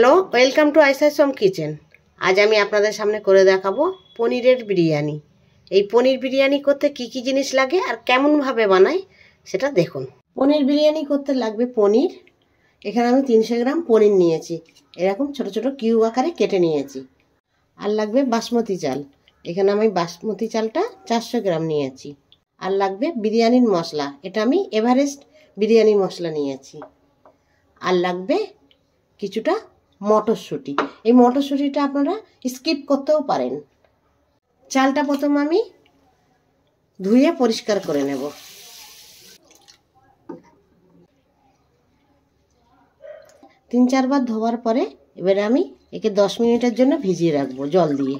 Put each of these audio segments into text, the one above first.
Hello, welcome to আইসাইসম kitchen. আজ আমি আপনাদের সামনে করে দেখাবো পনিরের বিরিয়ানি। এই পনির বিরিয়ানি করতে কি কি জিনিস লাগে আর কেমনভাবে বানাই সেটা দেখুন। পনির বিরিয়ানি করতে লাগবে পনির। এখানে আমি তিনশো গ্রাম পনির নিয়েছি। এরকম ছোট ছোট কিউব আকারে কেটে নিয়েছি। আর লাগবে বাসমতি চাল। এখানে আমি বাসমতি চালটা চারশো গ্রাম নিয়েছি। আর লাগবে বিরিয়ানির মশলা। এটা আমি এভারেস্ট বিরিয়ানি মশলা নিয়েছি। আর লাগবে কিছুটা মটরশুঁটি। এই মটরশুঁটিটা আপনারা স্কিপ করতেও পারেন। চালটা প্রথম আমি ধুয়ে পরিষ্কার করে নেব। তিন চারবার ধোয়ার পরে এবারে আমি একে দশ মিনিটের জন্য ভিজিয়ে রাখব জল দিয়ে।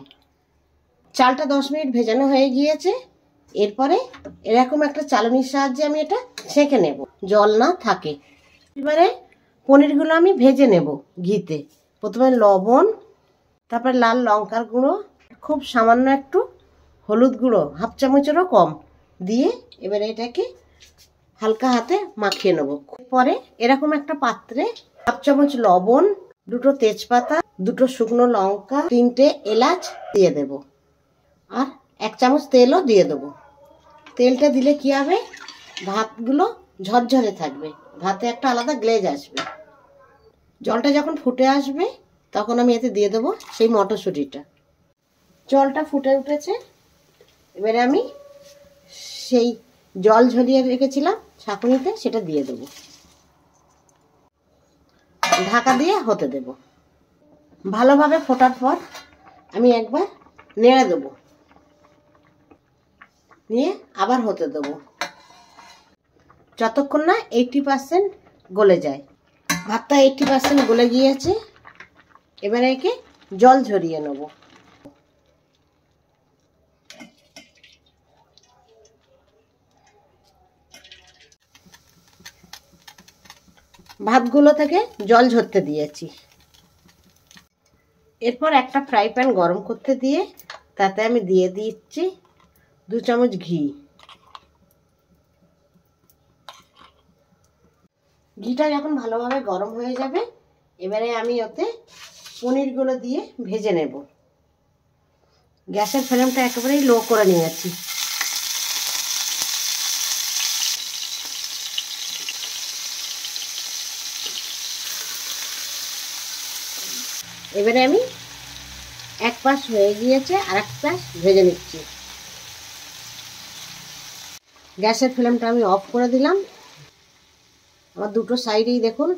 চালটা দশ মিনিট ভেজানো হয়ে গিয়েছে। এরপরে এরকম একটা চালনির সাহায্যে আমি এটা ছেঁকে নেব। জল না থাকে। এবারে পনিরগুলো আমি ভেজে নেব ঘিতে। প্রথমে লবণ, তারপরে লাল লঙ্কার গুঁড়ো, খুব সামান্য একটু হলুদ গুঁড়ো, হাফ চামচেরও কম, দিয়ে এবারে এটাকে হালকা হাতে মাখিয়ে নেব। পরে এরকম একটা পাত্রে হাফ চামচ লবণ, দুটো তেজপাতা, দুটো শুকনো লঙ্কা, তিনটে এলাচ দিয়ে দেব। আর এক চামচ তেলও দিয়ে দেবো। তেলটা দিলে কি হবে? ভাতগুলো ঝরঝরে থাকবে। ভাতে একটা আলাদা গ্লেজ আসবে। জলটা যখন ফুটে আসবে, তখন আমি এতে দিয়ে দেবো সেই মটরশুঁটিটা। জলটা ফুটে উঠেছে। এবারে আমি সেই জল ঝরিয়ে রেখেছিলাম ছাঁকুনিতে সেটা দিয়ে দেবো। ঢাকা দিয়ে হতে দেব। ভালোভাবে ফোটার পর আমি একবার নেড়ে দেবো। নিয়ে আবার হতে দেবো। যতক্ষণ না এইটটি পার্সেন্ট গলে যায়। ভাতটা এইটটি পার্সেন্ট গলে গিয়েছে। এবারে একে জল ঝরিয়ে নেব। ভাতগুলো থেকে জল ঝরতে দিয়েছি। এরপর একটা ফ্রাই প্যান গরম করতে দিয়ে তাতে আমি দিয়ে দিচ্ছি দু চামচ ঘি। ঘিটা যখন ভালোভাবে গরম হয়ে যাবে, এবারে আমি ওতে পনিরগুলো দিয়ে ভেজে নেব। গ্যাসের ফ্লেমটা একেবারেই লো করে নিয়েছি। এবারে আমি এক পাশ হয়ে গিয়েছে আর এক পাশ ভেজে নিচ্ছি। গ্যাসের ফ্লেমটা আমি অফ করে দিলাম। আমার দুটো সাইডেই দেখুন,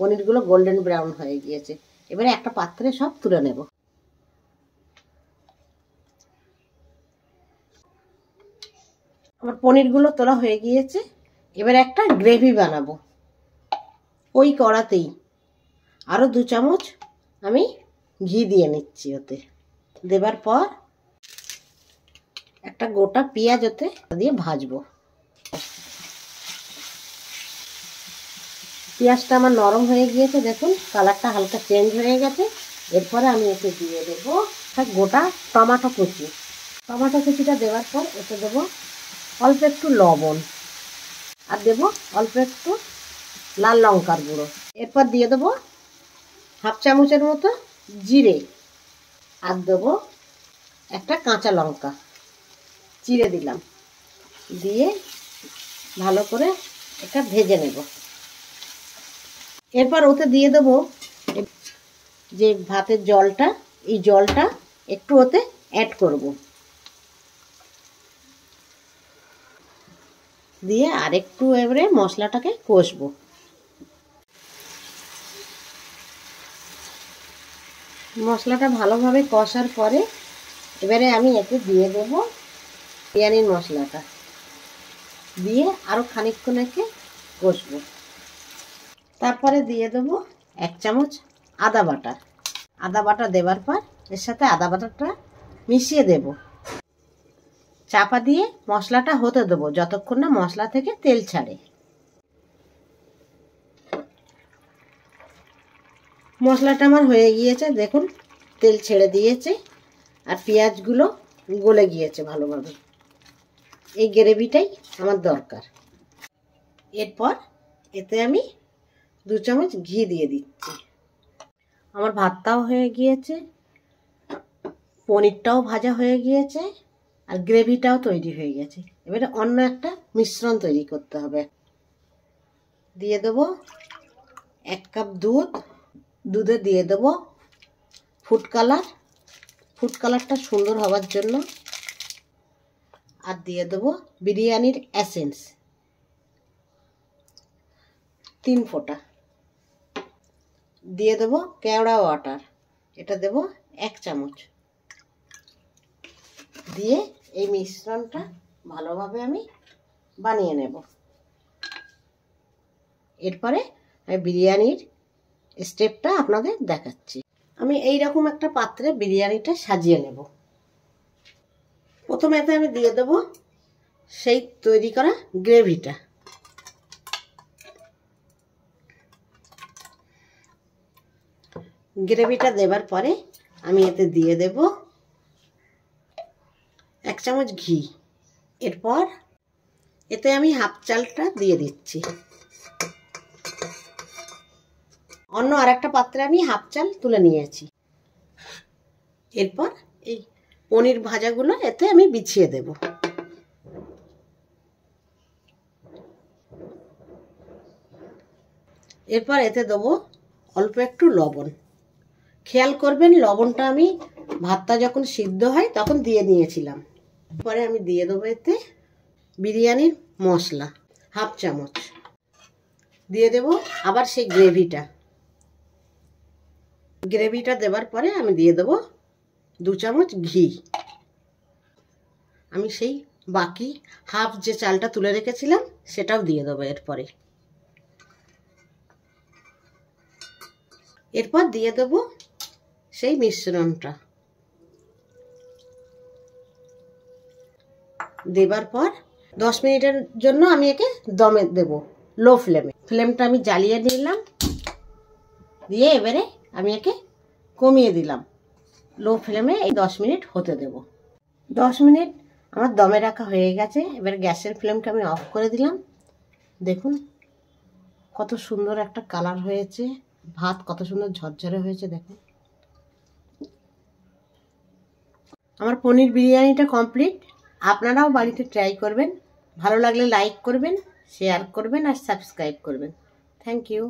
পনিরগুলো গোল্ডেন ব্রাউন হয়ে গিয়েছে। এবারে একটা পাত্রে সব তুলে নেব। আমার পনিরগুলো তোলা হয়ে গিয়েছে। এবারে একটা গ্রেভি বানাবো। ওই কড়াতেই। আরও দু চামচ আমি ঘি দিয়ে নিচ্ছি ওতে। দেবার পর একটা গোটা পেঁয়াজ ওতে দিয়ে ভাজবো। পেঁয়াজটা আমার নরম হয়ে গিয়েছে, দেখুন, কালারটা হালকা চেঞ্জ হয়ে গেছে। এরপরে আমি এতে দিয়ে দেবো গোটা টমাটো কুচি। টমাটো কুচিটা দেওয়ার পর এতে দেবো অল্প একটু লবণ আর দেবো অল্প একটু লাল লঙ্কার গুঁড়ো। এরপর দিয়ে দেবো হাফ চামচের মতো জিরে আর দেবো একটা কাঁচা লঙ্কা। চিড়ে দিলাম। দিয়ে ভালো করে এটা ভেজে নেব। এরপর ওতে দিয়ে দেবো যে ভাতের জলটা, এই জলটা একটু ওতে অ্যাড করব। দিয়ে আরেকটু এবারে মশলাটাকে কষবো। মশলাটা ভালোভাবে কষার পরে এবারে আমি এতে দিয়ে দেবো বিরিয়ানির মশলাটা। দিয়ে আরও খানিকক্ষণ একে কষবো। তারপরে দিয়ে দেবো এক চামচ আদা বাটা। আদা বাটা দেবার পর এর সাথে আদা বাটাটা মিশিয়ে দেব। চাপা দিয়ে মশলাটা হতে দেবো যতক্ষণ না মশলা থেকে তেল ছাড়ে। মশলাটা আমার হয়ে গিয়েছে, দেখুন, তেল ছেড়ে দিয়েছে আর পেঁয়াজগুলো গলে গিয়েছে ভালোভাবে। এই গ্রেভিটাই আমার দরকার। এরপর এতে আমি দু চামচ ঘি দিয়ে দিচ্ছি। আমার ভাতটাও হয়ে গিয়েছে, পনিরটাও ভাজা হয়ে গিয়েছে, আর গ্রেভিটাও তৈরি হয়ে গেছে। এবারে অন্য একটা মিশ্রণ তৈরি করতে হবে। দিয়ে দেবো এক কাপ দুধ। দুধে দিয়ে দেবো ফুড কালার। ফুড কালারটা সুন্দর হওয়ার জন্য। আর দিয়ে দেবো বিরিয়ানির অ্যাসেন্স তিন ফোঁটা। দিয়ে দেবো কেওড়া ওয়াটার। এটা দেব এক চামচ। দিয়ে এই মিশ্রণটা ভালোভাবে আমি বানিয়ে নেব। এরপরে বিরিয়ানির স্টেপটা আপনাদের দেখাচ্ছি। আমি এই রকম একটা পাত্রে বিরিয়ানিটা সাজিয়ে নেব। প্রথমে এতে আমি দিয়ে দেব সেই তৈরি করা গ্রেভিটা। গ্রেভিটা দেবার পরে আমি এতে দিয়ে দেব এক চামচ ঘি। এরপর এতে আমি হাফ চালটা দিয়ে দিচ্ছি। অন্য আর একটা পাত্রে আমি হাফ চাল তুলে নিয়েছি। এরপর এই পনির ভাজাগুলো এতে আমি বিছিয়ে দেব। এরপর এতে দেবো অল্প একটু লবণ। খেয়াল করবেন, লবণটা আমি ভাতটা যখন সিদ্ধ হয় তখন দিয়ে নিয়েছিলাম। পরে আমি দিয়ে দেবো এতে বিরিয়ানির মশলা, হাফ চামচ। দিয়ে দেব আবার সেই গ্রেভিটা। গ্রেভিটা দেবার পরে আমি দিয়ে দেবো দু চামচ ঘি। আমি সেই বাকি হাফ যে চালটা তুলে রেখেছিলাম, সেটাও দিয়ে দেবো এরপরে। এরপর দিয়ে দেবো সেই মিশ্রণটা। দেবার পর দশ মিনিটের জন্য আমি একে দমে দেব লো ফ্লেমে ফ্লেমটা আমি জ্বালিয়ে নিলাম, দিয়ে এবারে আমি একে কমিয়ে দিলাম। লো ফ্লেমে এই দশ মিনিট হতে দেব। দশ মিনিট আমার দমে রাখা হয়ে গেছে, এবার গ্যাসের ফ্লেমটা আমি অফ করে দিলাম। দেখুন কত সুন্দর একটা কালার হয়েছে, ভাত কত সুন্দর ঝরঝরে হয়েছে, দেখুন। আমার পনির বিরিয়ানিটা কমপ্লিট। আপনারাও বাড়িতে ট্রাই করবেন। ভালো লাগলে লাইক করবেন শেয়ার করবেন আর সাবস্ক্রাইব করবেন। Thank you